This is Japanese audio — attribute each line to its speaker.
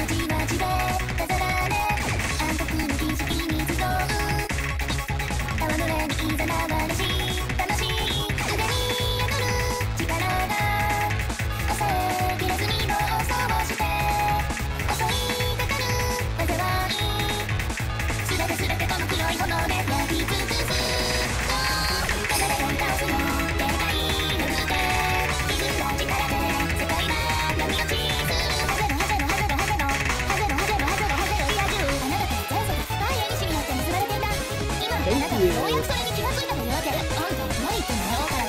Speaker 1: Bernardino. だお約れに気が付いたのよってあんた何言ってんのよ